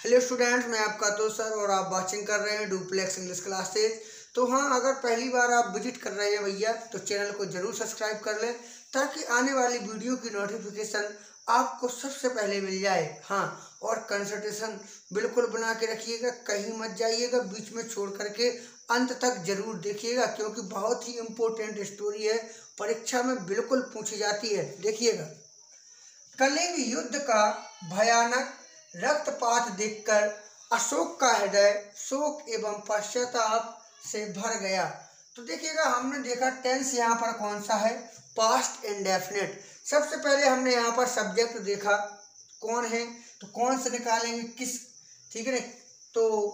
Hello students मैं आपका तो सर और आप वाचिंग कर रहे हैं डुप्लेक्स इंग्लिश क्लासेज तो हाँ अगर पहली बार आप विज़िट कर रहे हैं भैया तो चैनल को ज़रूर सब्सक्राइब कर लें, ताकि आने वाली वीडियो की नोटिफिकेशन आपको सबसे पहले मिल जाए। हाँ और कंसल्टेशन बिल्कुल बना के रखिएगा, कहीं मत जाइएगा, बीच में छोड़ करके अंत तक ज़रूर देखिएगा, क्योंकि बहुत ही इम्पोर्टेंट स्टोरी है, परीक्षा में बिल्कुल पूछी जाती है। देखिएगा। कलिंग युद्ध का भयानक रक्तपात देखकर अशोक का हृदय शोक एवं पश्चाताप से भर गया। तो देखिएगा, हमने देखा टेंस यहाँ पर कौन सा है? पास्ट इंडेफिनेट सबसे पहले हमने यहाँ पर सब्जेक्ट देखा, कौन है? तो कौन से निकालेंगे? किस, ठीक है तो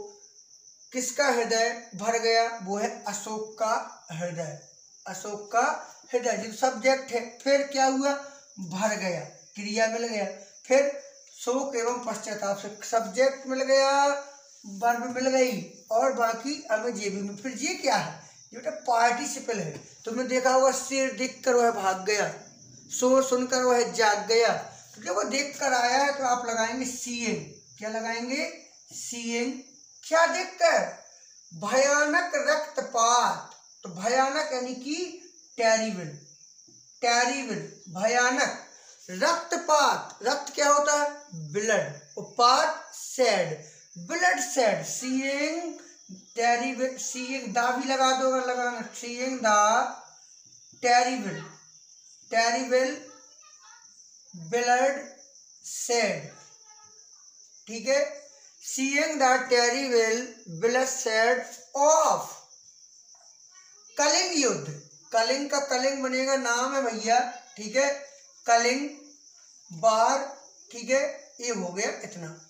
किसका हृदय भर गया? वो है अशोक का हृदय। अशोक का हृदय। जो सब्जेक्ट है, फिर क्या हुआ? भर गया, क्रिया मिल गया। फिर शोक एवं पश्चाताप से सब्जेक्ट मिल गया वर्ब मिल गई, और बाकी हमें जे भी फिर ये क्या है? ये बेटा पार्टिसिपल है। तुमने देखा होगा सिर देख कर वह भाग गया, शोर सुनकर वह जाग गया। तो जब वो देख कर आया है तो आप लगाएँगे सीएंग क्या लगाएँगे? सीएंग क्या देखकर भयानक रक्तपात। तो भयानक यानी कि टेरिबल टेरिबल भयानक। रक्तपात। रक्त क्या होता है? ब्लड और पात shed blood shed seeing seeing the भी लगा दो, अगर लगाना seeing the terrible terrible blood shed ठीक है? Seeing the terrible blood shed of Kalinga युद्ध कलिंग का कलिंग बनेगा, नाम है भैया, ठीक है? कलिंग बार, ठीक है? ये हो गया इतना।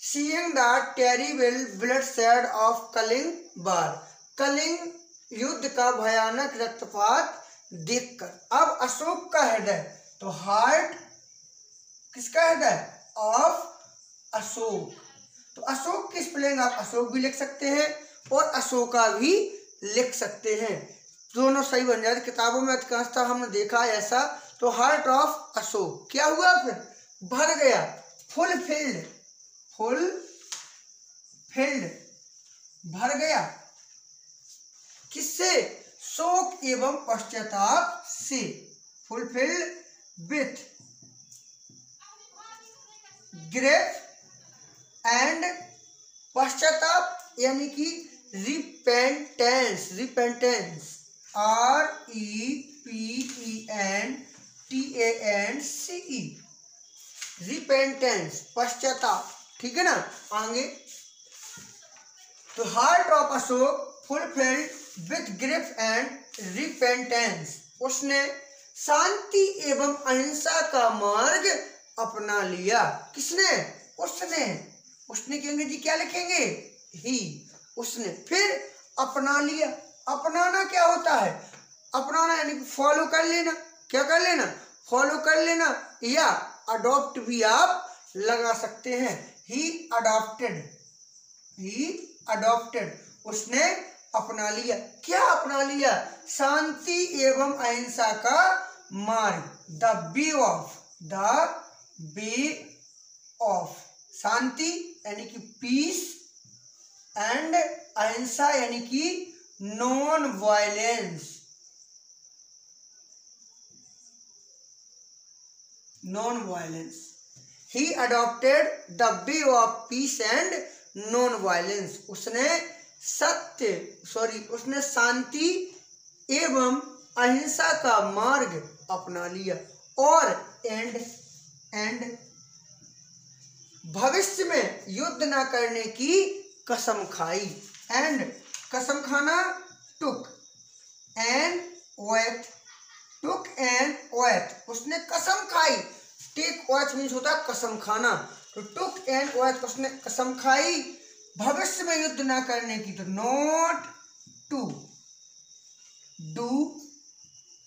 Seeing the terrible blood shed of Kalinga war Kalinga युद्ध का भयानक रक्तपात देखकर। अब अशोक का हृदय तो हार्ट किसका हृदय? ऑफ़ अशोक। तो अशोक किस स्पेलिंग आप अशोक भी लिख सकते हैं और अशोका भी लिख सकते हैं। दोनों सही बन जाते किताबों में अधिकांशतः हमने देखा ऐसा तो हार्ट ऑफ़ अशोक। क्या हुआ फिर? भर गया। फुल फिल्ड फुल फिल्ड, भर गया। किससे? शोक एवं पश्चाताप से। फुलफिल्ड विथ, ग्रेफ, एंड पश्चाताप, यानी कि repentance repentance R E P E N T A N C E repentance पश्चाताप, ठीक है ना? आगे। तो heart of Ashok fulfilled with grief and repentance उसने शांति एवं अहिंसा का मार्ग अपना लिया। किसने? उसने। उसने कहेंगे जी क्या लिखेंगे? ही उसने फिर अपना लिया। अपनाना क्या होता है? अपनाना यानी फॉलो कर लेना। क्या कर लेना? फॉलो कर लेना। या अडॉप्ट भी आप लगा सकते हैं। ही अडॉप्टेड ही अडॉप्टेड उसने अपना लिया। क्या अपना लिया? शांति एवं अहिंसा का मार्ग। द बी ऑफ़ द बी ऑफ़ शांति यानी कि पीस एंड अहिंसा यानी कि non violence non violence he adopted the way of peace and non violence उसने सत्य सॉरी उसने शांति एवं अहिंसा का मार्ग अपना लिया। और एंड एंड भविष्य में युद्ध न करने की कसम खाई। एंड कसम खाना टुक एन ओएथ टुक एन ओएथ उसने कसम खाई। टेक ओएथ मीन्स होता है कसम खाना। तो टुक एन ओएथ उसने कसम खाई। भविष्य में युद्ध ना करने की तो not to. Do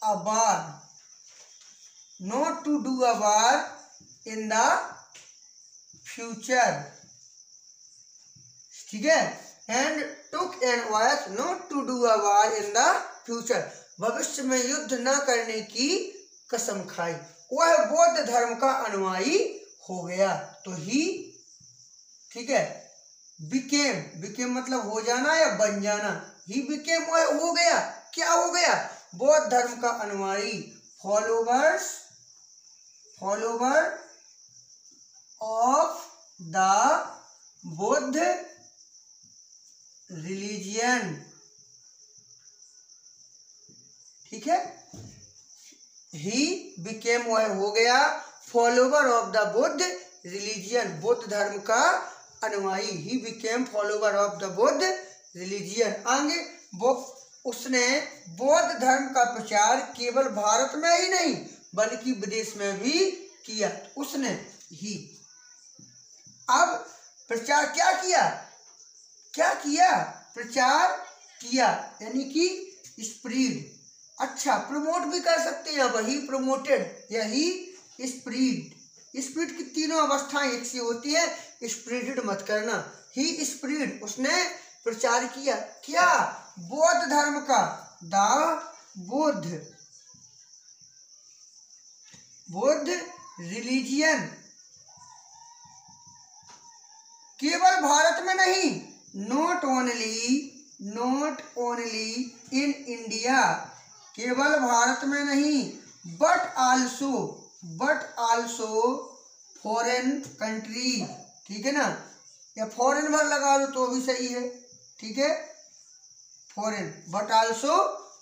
a war. Not to do a war in the future. ठीक है? And took an vow not to do a war in the future. भविष्य में युद्ध न करने की कसम खाई। वह बौद्ध धर्म का अनुयायी हो गया। तो ही, ठीक है बिकेम बिकेम मतलब हो जाना या बन जाना, ही बिकेम हो गया। क्या हो गया? बौद्ध धर्म का अनुयायी followers follower of the Buddha religion ठीक है? ही बिकेम हो गया follower of the Buddha religion Buddha धर्म का अनुयायी. He became follower of the Buddha religion वो उसने बौद्ध धर्म का प्रचार केवल भारत में ही नहीं, बल्कि विदेश में भी किया. उसने ही अब प्रचार क्या किया? क्या किया? प्रचार किया, यानी कि स्प्रीड. अच्छा प्रमोट भी कर सकते हैं, वही प्रमोटेड यही स्प्रीड स्प्रीड की तीनों अवस्थाएँ एक सी होती है स्प्रीडेड मत करना. ही स्प्रीड उसने प्रचार किया. क्या? बौद्ध धर्म का द बुद्ध. बुद्ध रिलीजियन केवल भारत में नहीं not only not only in India केवल भारत में नहीं but also but also foreign country ठीक है ना? या फॉरेन भर लगा दो तो भी सही है, ठीक है? फॉरेन बट आल्सो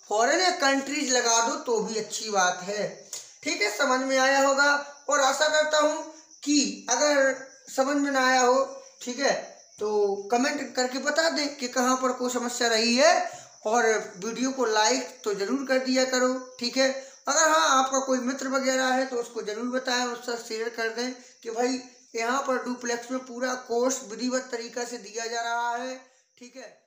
फॉरेन या कंट्रीज़ लगा दो तो भी अच्छी बात है, ठीक है? समझ में आया होगा? और आशा करता हूँ कि अगर समझ में ना आया हो, ठीक है? तो कमेंट करके बता दें कि कहाँ पर कोई समस्या रही है। और वीडियो को लाइक तो ज़रूर कर दिया करो, ठीक है? अगर हाँ आपका कोई मित्र वगैरह है तो उसको ज़रूर बताएँ उससे शेयर कर दें कि भाई, यहाँ पर डुप्लेक्स में पूरा कोर्स विधिवत तरीका से दिया जा रहा है, ठीक है?